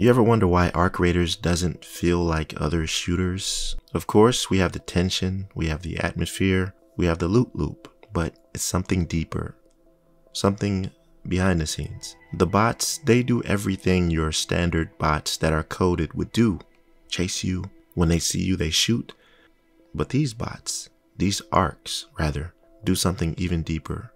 You ever wonder why Arc Raiders doesn't feel like other shooters? Of course, we have the tension, we have the atmosphere, we have the loot loop, but it's something deeper. Something behind the scenes. The bots, they do everything your standard bots that are coded would do. Chase you, when they see you, they shoot. But these bots, these arcs, rather, do something even deeper.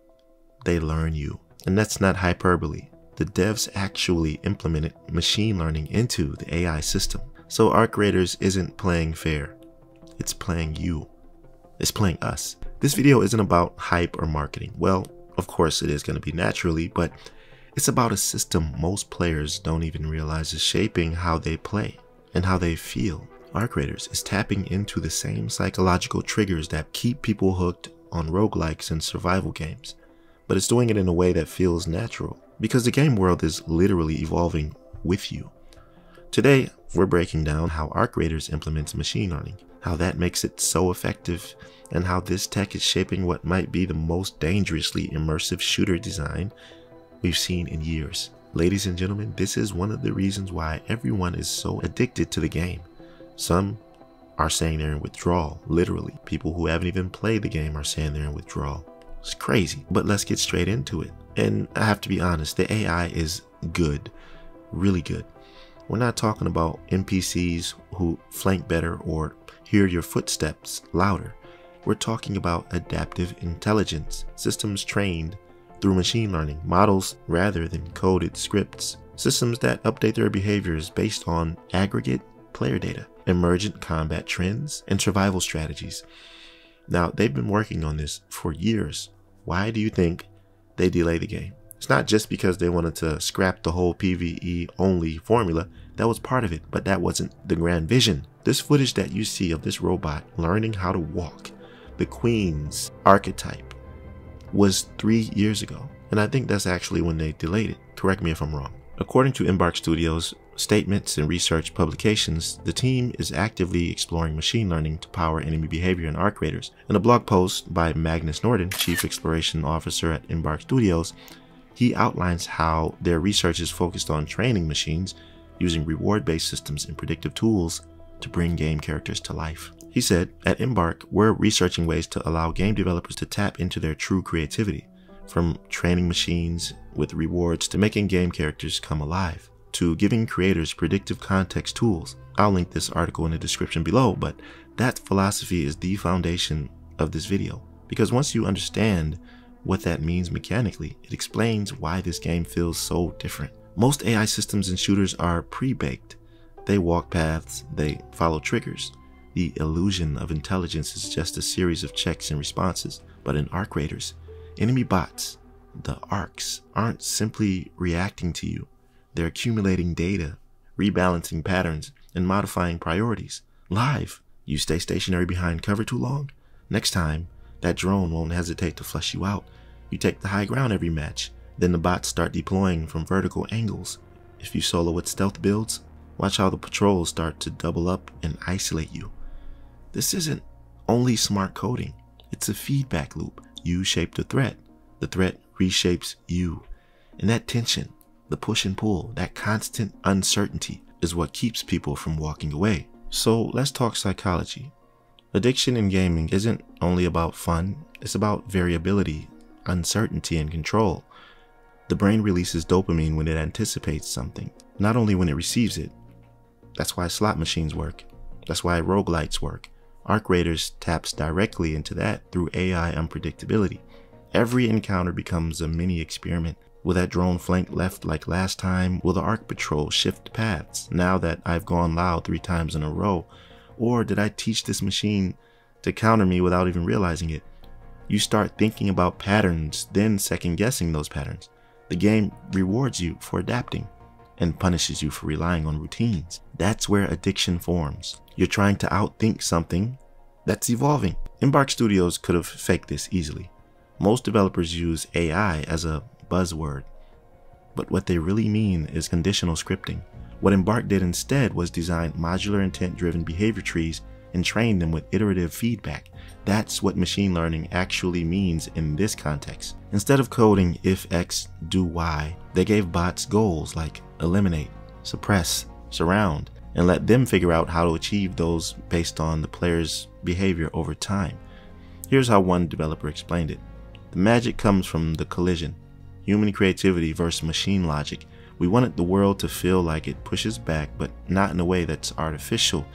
They learn you. And that's not hyperbole the devs actually implemented machine learning into the AI system. So Arc Raiders isn't playing fair. It's playing you. It's playing us. This video isn't about hype or marketing. Well, of course it is going to be naturally, but it's about a system most players don't even realize is shaping how they play and how they feel. Arc Raiders is tapping into the same psychological triggers that keep people hooked on roguelikes and survival games, but it's doing it in a way that feels natural because the game world is literally evolving with you. Today, we're breaking down how Arc Raiders implements machine learning, how that makes it so effective, and how this tech is shaping what might be the most dangerously immersive shooter design we've seen in years. Ladies and gentlemen, this is one of the reasons why everyone is so addicted to the game. Some are saying they're in withdrawal, literally. People who haven't even played the game are saying they're in withdrawal. It's crazy, but let's get straight into it. And I have to be honest, the AI is good, really good. We're not talking about NPCs who flank better or hear your footsteps louder. We're talking about adaptive intelligence, systems trained through machine learning, models rather than coded scripts, systems that update their behaviors based on aggregate player data, emergent combat trends, and survival strategies. Now, they've been working on this for years. Why do you think they delay the game. It's not just because they wanted to scrap the whole PvE only formula, that was part of it, but that wasn't the grand vision. This footage that you see of this robot learning how to walk, the Queen's archetype, was three years ago. And I think that's actually when they delayed it. Correct me if I'm wrong. According to Embark Studios, statements and research publications, the team is actively exploring machine learning to power enemy behavior in Arc Raiders. In a blog post by Magnus Nordin, Chief Exploration Officer at Embark Studios, he outlines how their research is focused on training machines using reward-based systems and predictive tools to bring game characters to life. He said, at Embark, we're researching ways to allow game developers to tap into their true creativity, from training machines with rewards to making game characters come alive to giving creators predictive context tools. I'll link this article in the description below, but that philosophy is the foundation of this video. Because once you understand what that means mechanically, it explains why this game feels so different. Most AI systems and shooters are pre-baked. They walk paths, they follow triggers. The illusion of intelligence is just a series of checks and responses. But in Arc Raiders, enemy bots, the arcs, aren't simply reacting to you. They're accumulating data, rebalancing patterns, and modifying priorities. Live, you stay stationary behind cover too long? Next time, that drone won't hesitate to flush you out. You take the high ground every match, then the bots start deploying from vertical angles. If you solo with stealth builds, watch how the patrols start to double up and isolate you. This isn't only smart coding, it's a feedback loop. You shape the threat, the threat reshapes you. And that tension, the push and pull, that constant uncertainty is what keeps people from walking away. So let's talk psychology. Addiction in gaming isn't only about fun, it's about variability, uncertainty, and control. The brain releases dopamine when it anticipates something, not only when it receives it. That's why slot machines work. That's why roguelites work. Arc Raiders taps directly into that through AI unpredictability. Every encounter becomes a mini experiment Will that drone flank left like last time? Will the ARC patrol shift paths now that I've gone loud three times in a row? Or did I teach this machine to counter me without even realizing it? You start thinking about patterns, then second guessing those patterns. The game rewards you for adapting and punishes you for relying on routines. That's where addiction forms. You're trying to outthink something that's evolving. Embark Studios could have faked this easily. Most developers use AI as a buzzword. But what they really mean is conditional scripting. What Embark did instead was design modular intent driven behavior trees and train them with iterative feedback. That's what machine learning actually means in this context. Instead of coding if X, do Y, they gave bots goals like eliminate, suppress, surround and let them figure out how to achieve those based on the player's behavior over time. Here's how one developer explained it. The magic comes from the collision. Human creativity versus machine logic. We wanted the world to feel like it pushes back, but not in a way that's artificial.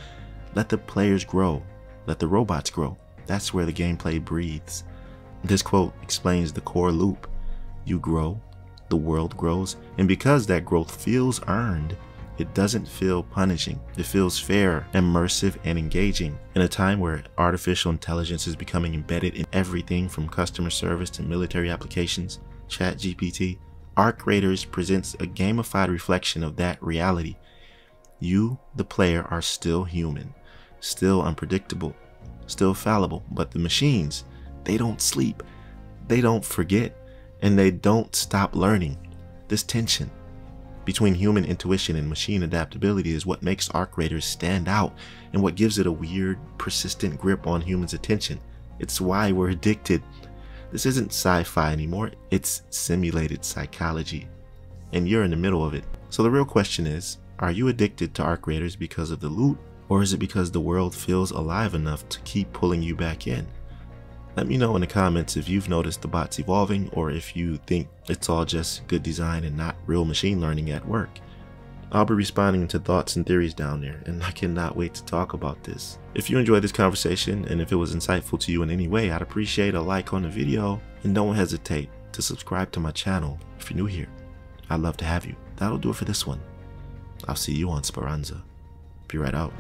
Let the players grow. Let the robots grow. That's where the gameplay breathes. This quote explains the core loop. You grow, the world grows, and because that growth feels earned, it doesn't feel punishing. It feels fair, immersive, and engaging. In a time where artificial intelligence is becoming embedded in everything from customer service to military applications, ChatGPT, Arc Raiders presents a gamified reflection of that reality. You, the player, are still human, still unpredictable, still fallible, but the machines, they don't sleep, they don't forget, and they don't stop learning. This tension, between human intuition and machine adaptability is what makes Arc Raiders stand out and what gives it a weird, persistent grip on humans' attention. It's why we're addicted. This isn't sci fi anymore, it's simulated psychology. And you're in the middle of it. So the real question is are you addicted to Arc Raiders because of the loot, or is it because the world feels alive enough to keep pulling you back in? Let me know in the comments if you've noticed the bots evolving or if you think it's all just good design and not real machine learning at work. I'll be responding to thoughts and theories down there, and I cannot wait to talk about this. If you enjoyed this conversation and if it was insightful to you in any way, I'd appreciate a like on the video, and don't hesitate to subscribe to my channel if you're new here. I'd love to have you. That'll do it for this one. I'll see you on Speranza. Be right out.